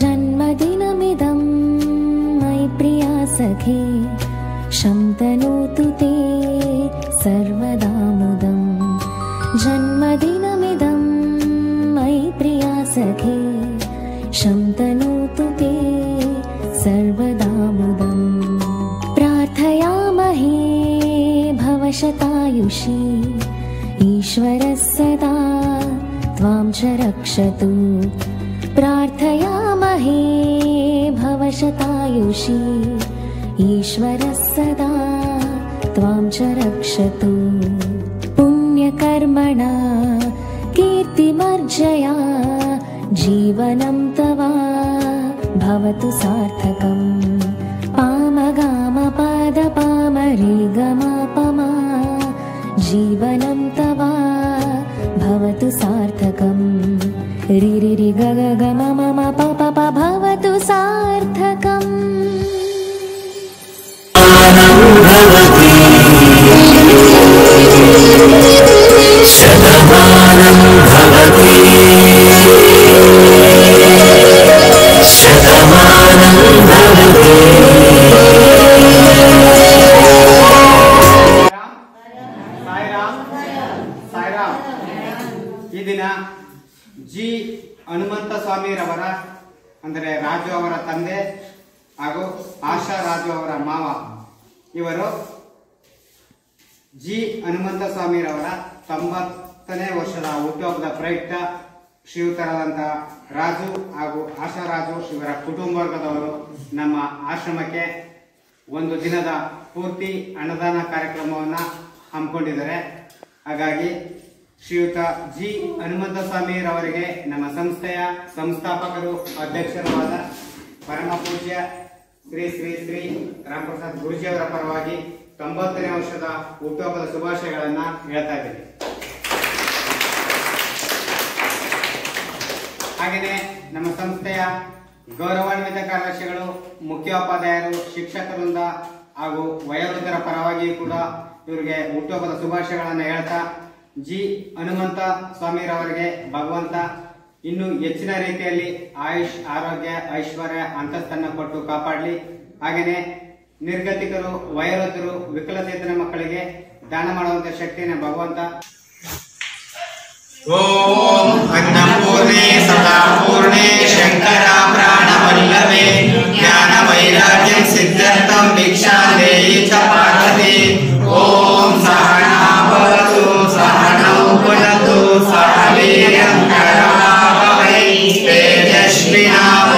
जन्मदिनमिदं मयि प्रिया सखे शन्तनोतु ते सर्वदा मुदं। जन्मदिनमिदं मयि प्रिया सखे शन्तनोतु ते सर्वदा मुदं। प्रार्थयामहे भवशतायुषी ईश्वरः सदा त्वां च रक्षतु। प्रार्थया प्रार्थयामहे भवशतायुषी ईश्वरः सदा त्वां च रक्षतु। पुण्यकर्मणा कीर्तिमर्जया जीवनं तव भवतु सार्थकम्। पामगामपादपामरिगमापमा जीवनं गम मम पप प भवतु सार्थकम्। शतमानं भवति शतमानं भवति ಜಿ ಹನುಮಂತ ಸ್ವಾಮಿರವರ, ಅಂದರೆ ರಾಜು ಅವರ ತಂದೆ ಹಾಗೂ ಆಶಾ ರಾಜು ಅವರ ಮಾವ, ಇವರು ಜಿ ಹನುಮಂತ ಸ್ವಾಮಿರವರ ತೊಂಬತ್ತನೇ ವರ್ಷದ ಹುಟ್ಟುಹಬ್ಬದ ಪ್ರಯುಕ್ತ ಶ್ರೀಯುತರಾದಂತಹ ರಾಜು ಹಾಗೂ ಆಶಾ ರಾಜು ಇವರ ಕುಟುಂಬ ವರ್ಗದವರು ನಮ್ಮ ಆಶ್ರಮಕ್ಕೆ ಒಂದು ದಿನದ ಪೂರ್ತಿ ಅನ್ನದಾನ ಕಾರ್ಯಕ್ರಮವನ್ನು ಹಮ್ಮಿಕೊಂಡಿದ್ದಾರೆ. ಹಾಗಾಗಿ ಶ್ರೀಯುತ ಜಿ. ಹನುಮಂತ ಸ್ವಾಮಿರವರಿಗೆ ನಮ್ಮ ಸಂಸ್ಥೆಯ ಸಂಸ್ಥಾಪಕರು ಅಧ್ಯಕ್ಷರವಾದ ಪರಮ ಪೂಜ್ಯ ಶ್ರೀ ಶ್ರೀ ಶ್ರೀ ರಾಮಪ್ರಸಾದ್ ಪ್ರಸಾದ್ ಅವರ ಪರವಾಗಿ ತೊಂಬತ್ತನೇ ವರ್ಷದ ಹುಟ್ಟುಹಬ್ಬದ ಶುಭಾಶಯಗಳನ್ನ ಹೇಳ್ತಾ ಇದ್ದೀನಿ. ಹಾಗೆಯೇ ನಮ್ಮ ಸಂಸ್ಥೆಯ ಗೌರವಾನ್ವಿತ ಕಾರ್ಯದರ್ಶಿಗಳು ಮುಖ್ಯೋಪಾಧ್ಯಾಯರು ಶಿಕ್ಷಕರಿಂದ ಹಾಗೂ ವಯೋವೃದ್ಧರ ಪರವಾಗಿ ಕೂಡ ಇವರಿಗೆ ಹುಟ್ಟುಹಬ್ಬದ ಶುಭಾಶಯಗಳನ್ನು ಹೇಳ್ತಾ ಜಿ ಹನುಮಂತ ಸ್ವಾಮಿರವರಿಗೆ ಭಗವಂತ. ಇನ್ನು ಹೆಚ್ಚಿನ ರೀತಿಯಲ್ಲಿ ಆಯುಷ್, ಆರೋಗ್ಯ, ಐಶ್ವರ್ಯ ಅಂತಸ್ತನ್ನು ಕೊಟ್ಟು ಕಾಪಾಡಲಿ. ಹಾಗೆಯೇ ನಿರ್ಗತಿಕರು, ವಯೋವೃದ್ಧರು, ವಿಕಲಚೇತನ ಮಕ್ಕಳಿಗೆ ದಾನ ಮಾಡುವಂತ ಶಕ್ತಿನ ಭಗವಂತ. ಓಂ ಅನ್ನಪೂರ್ಣೇ ಸದಾ ಪೂರ್ಣೇ ಶಂಕರ ಪ್ರಾಣವಲ್ಲವೇ Krishna